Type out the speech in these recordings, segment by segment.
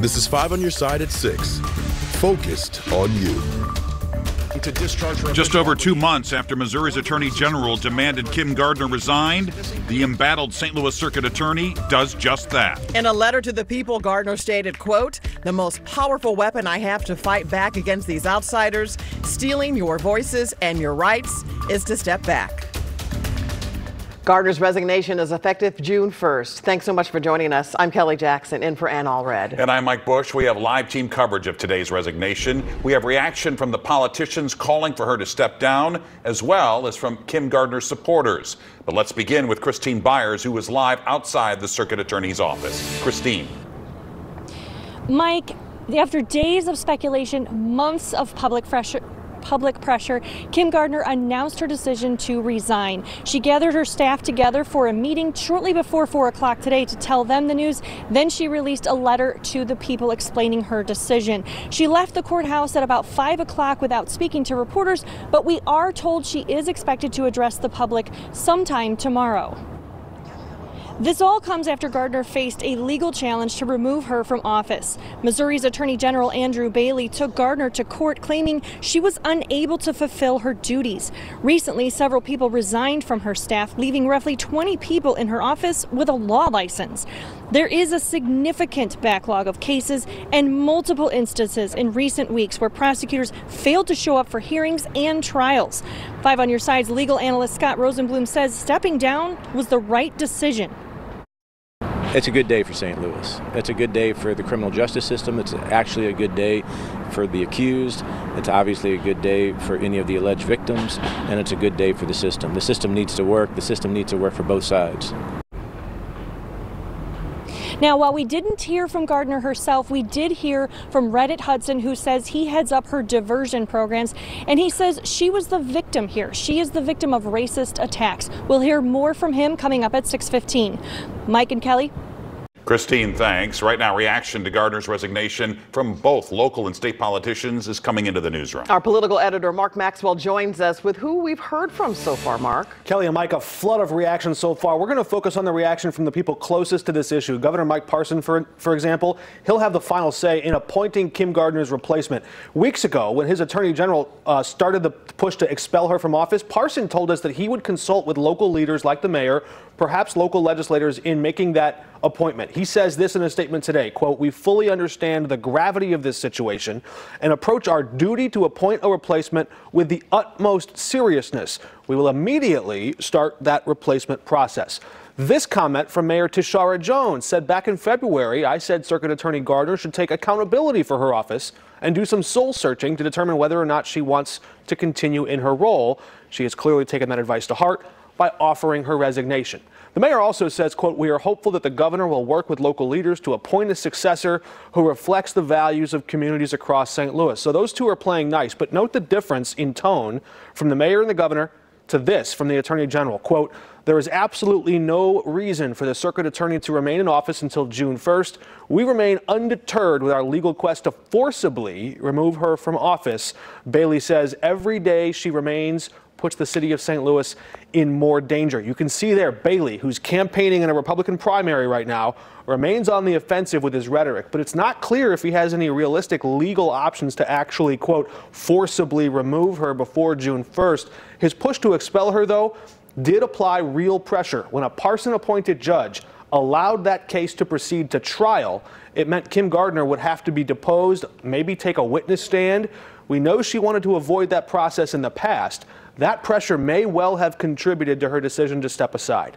This is 5 on your side at 6. Focused on you. To discharge Just over two months after Missouri's Attorney General demanded Kim Gardner resigned, the embattled St. Louis Circuit Attorney does just that. In a letter to the people, Gardner stated, quote, the most powerful weapon I have to fight back against these outsiders, stealing your voices and your rights, is to step back. Gardner's resignation is effective June 1st. Thanks so much for joining us. I'm Kelly Jackson, in for Anne Allred. And I'm Mike Bush. We have live team coverage of today's resignation. We have reaction from the politicians calling for her to step down, as well as from Kim Gardner's supporters. But let's begin with Christine Byers, who is live outside the circuit attorney's office. Christine. Mike, after days of speculation, months of public pressure, public pressure, Kim Gardner announced her decision to resign. She gathered her staff together for a meeting shortly before 4 o'clock today to tell them the news. Then she released a letter to the people explaining her decision. She left the courthouse at about 5 o'clock without speaking to reporters, but we are told she is expected to address the public sometime tomorrow. This all comes after Gardner faced a legal challenge to remove her from office. Missouri's Attorney General Andrew Bailey took Gardner to court claiming she was unable to fulfill her duties. Recently, several people resigned from her staff, leaving roughly 20 people in her office with a law license. There is a significant backlog of cases and multiple instances in recent weeks where prosecutors failed to show up for hearings and trials. Five on Your Side's legal analyst Scott Rosenblum says stepping down was the right decision. It's a good day for St. Louis. It's a good day for the criminal justice system. It's actually a good day for the accused. It's obviously a good day for any of the alleged victims, and it's a good day for the system. The system needs to work. The system needs to work for both sides. Now, while we didn't hear from Gardner herself, we did hear from Redditt Hudson, who says he heads up her diversion programs, and he says she was the victim here. She is the victim of racist attacks. We'll hear more from him coming up at 6:15. Mike and Kelly. Christine, thanks. Right now, reaction to Gardner's resignation from both local and state politicians is coming into the newsroom. Our political editor, Mark Maxwell, joins us with who we've heard from so far, Mark. Kelly and Mike, a flood of reactions so far. We're going to focus on the reaction from the people closest to this issue. Governor Mike Parson, for, for example, he'll have the final say in appointing Kim Gardner's replacement. Weeks ago, when his attorney general uh, started the push to expel her from office, Parson told us that he would consult with local leaders like the mayor, perhaps local legislators, in making that appointment. He says this in a statement today, quote, we fully understand the gravity of this situation and approach our duty to appoint a replacement with the utmost seriousness. We will immediately start that replacement process. This comment from Mayor Tishaura Jones said back in February, I said Circuit Attorney Gardner should take accountability for her office and do some soul searching to determine whether or not she wants to continue in her role. She has clearly taken that advice to heart by offering her resignation. The mayor also says, quote, we are hopeful that the governor will work with local leaders to appoint a successor who reflects the values of communities across St. Louis. So those two are playing nice, but note the difference in tone from the mayor and the governor to this from the attorney general. Quote, there is absolutely no reason for the circuit attorney to remain in office until June 1st. We remain undeterred with our legal quest to forcibly remove her from office. Bailey says every day she remains puts the city of St. Louis in more danger. You can see there Bailey, who's campaigning in a Republican primary right now, remains on the offensive with his rhetoric, but it's not clear if he has any realistic legal options to actually, quote, forcibly remove her before June 1st. His push to expel her, though, did apply real pressure. When a Parson appointed judge allowed that case to proceed to trial, it meant Kim Gardner would have to be deposed, maybe take a witness stand. We know she wanted to avoid that process in the past, that pressure may well have contributed to her decision to step aside.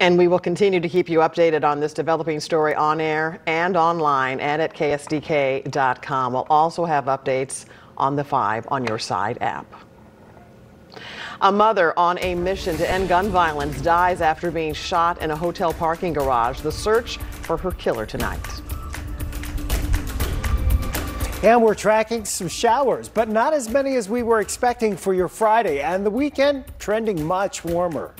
And we will continue to keep you updated on this developing story on air and online and at ksdk.com. We'll also have updates on the 5 on your side app. A mother on a mission to end gun violence dies after being shot in a hotel parking garage. The search for her killer tonight. And we're tracking some showers, but not as many as we were expecting for your Friday. And the weekend trending much warmer.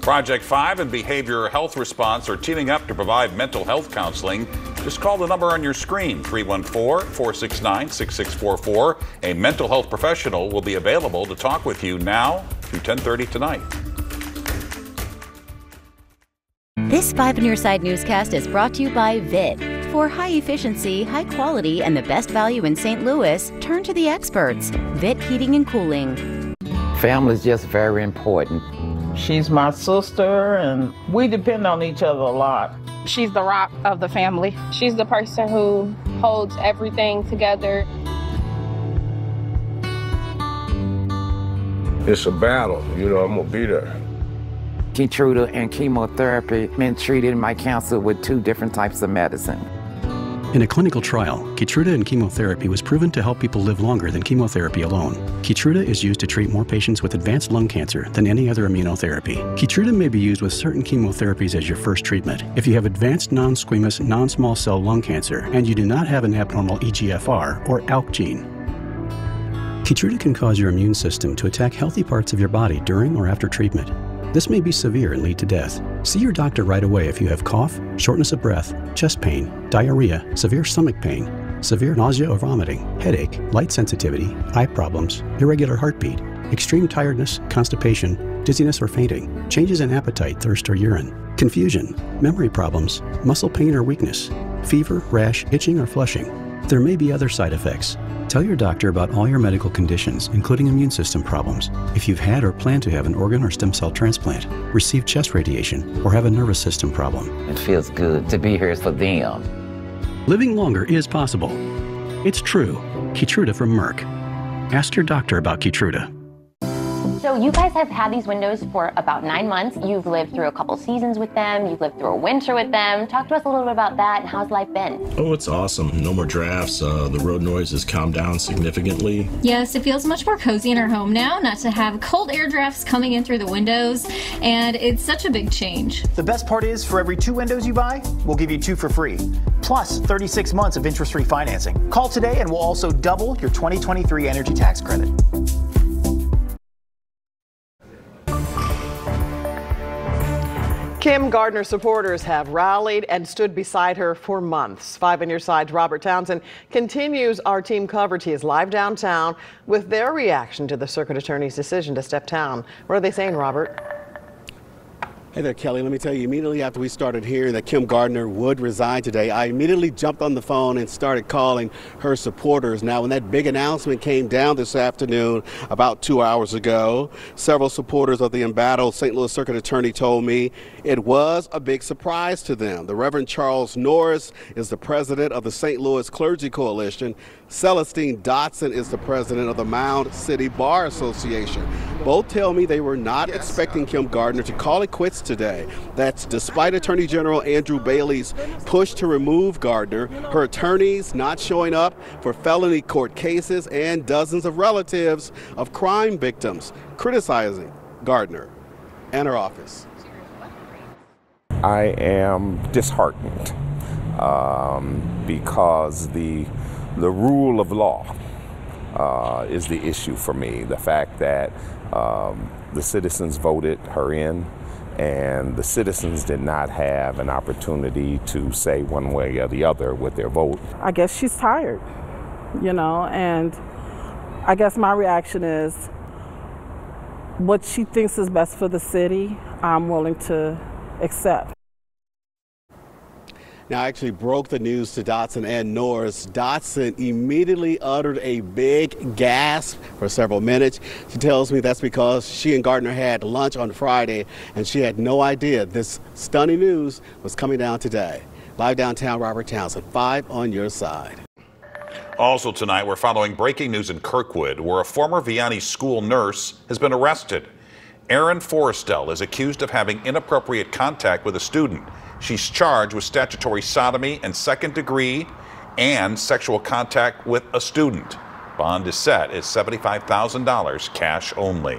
Project 5 and Behavioral Health Response are teaming up to provide mental health counseling Just call the number on your screen, 314 469 6644. A mental health professional will be available to talk with you now through 1030 tonight. This 5 on Your Side newscast is brought to you by VIT. For high efficiency, high quality, and the best value in St. Louis, turn to the experts. VIT Heating and Cooling. Family is just very important. She's my sister, and we depend on each other a lot. She's the rock of the family. She's the person who holds everything together. It's a battle, you know, I'm gonna be there. Keytruda and chemotherapy been treated my cancer with two different types of medicine. In a clinical trial, Keytruda and chemotherapy was proven to help people live longer than chemotherapy alone. Keytruda is used to treat more patients with advanced lung cancer than any other immunotherapy. Keytruda may be used with certain chemotherapies as your first treatment. If you have advanced non-squamous non-small cell lung cancer and you do not have an abnormal EGFR or ALK gene, Keytruda can cause your immune system to attack healthy parts of your body during or after treatment. This may be severe and lead to death. See your doctor right away if you have cough, shortness of breath, chest pain, diarrhea, severe stomach pain, severe nausea or vomiting, headache, light sensitivity, eye problems, irregular heartbeat, extreme tiredness, constipation, dizziness or fainting, changes in appetite, thirst or urine, confusion, memory problems, muscle pain or weakness, fever, rash, itching or flushing. There may be other side effects. Tell your doctor about all your medical conditions, including immune system problems. If you've had or plan to have an organ or stem cell transplant, receive chest radiation, or have a nervous system problem. It feels good to be here for them. Living longer is possible. It's true. Keytruda from Merck. Ask your doctor about Keytruda. So you guys have had these windows for about nine months. You've lived through a couple seasons with them. You've lived through a winter with them. Talk to us a little bit about that and how's life been? Oh, it's awesome. No more drafts. Uh, the road noise has calmed down significantly. Yes, it feels much more cozy in our home now, not to have cold air drafts coming in through the windows, and it's such a big change. The best part is for every two windows you buy, we'll give you two for free, plus 36 months of interest-free financing. Call today and we'll also double your 2023 energy tax credit. Kim Gardner supporters have rallied and stood beside her for months. Five on your side's Robert Townsend continues our team coverage. He is live downtown with their reaction to the circuit attorney's decision to step down. What are they saying, Robert? Hey there, Kelly. Let me tell you, immediately after we started hearing that Kim Gardner would resign today, I immediately jumped on the phone and started calling her supporters. Now, when that big announcement came down this afternoon, about two hours ago, several supporters of the embattled St. Louis Circuit Attorney told me it was a big surprise to them. The Reverend Charles Norris is the president of the St. Louis Clergy Coalition. Celestine Dotson is the president of the Mound City Bar Association. Both tell me they were not expecting Kim Gardner to call it quits today. That's despite Attorney General Andrew Bailey's push to remove Gardner, her attorneys not showing up for felony court cases, and dozens of relatives of crime victims criticizing Gardner and her office. I am disheartened um, because the the rule of law uh, is the issue for me. The fact that um, the citizens voted her in and the citizens did not have an opportunity to say one way or the other with their vote. I guess she's tired, you know, and I guess my reaction is what she thinks is best for the city, I'm willing to accept. Now, I actually broke the news to Dotson and Norris. Dotson immediately uttered a big gasp for several minutes. She tells me that's because she and Gardner had lunch on Friday and she had no idea this stunning news was coming down today. Live downtown, Robert Townsend, 5 on your side. Also tonight, we're following breaking news in Kirkwood, where a former Vianney school nurse has been arrested. Aaron Forrestel is accused of having inappropriate contact with a student. She's charged with statutory sodomy and second degree and sexual contact with a student. Bond is set at $75,000 cash only.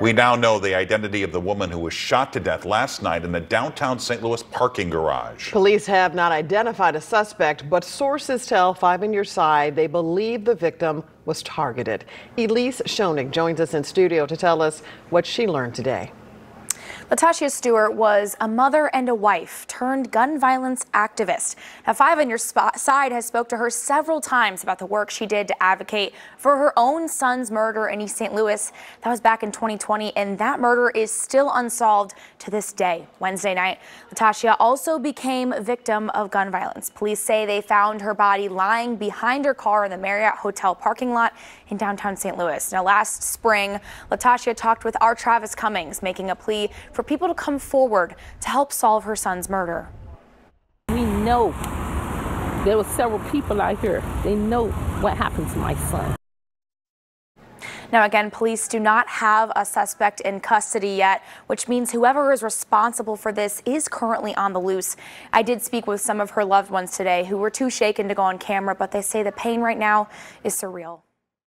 We now know the identity of the woman who was shot to death last night in the downtown St. Louis parking garage. Police have not identified a suspect, but sources tell Five on Your Side they believe the victim was targeted. Elise Schoening joins us in studio to tell us what she learned today. Latasha Stewart was a mother and a wife turned gun violence activist. Now, Five on Your Side has spoke to her several times about the work she did to advocate for her own son's murder in East St. Louis. That was back in 2020, and that murder is still unsolved to this day. Wednesday night, Latasha also became a victim of gun violence. Police say they found her body lying behind her car in the Marriott Hotel parking lot in downtown St. Louis. Now, last spring, Latasha talked with our Travis Cummings, making a plea for people to come forward to help solve her son's murder. We know there were several people out here. They know what happened to my son. Now, again, police do not have a suspect in custody yet, which means whoever is responsible for this is currently on the loose. I did speak with some of her loved ones today who were too shaken to go on camera, but they say the pain right now is surreal.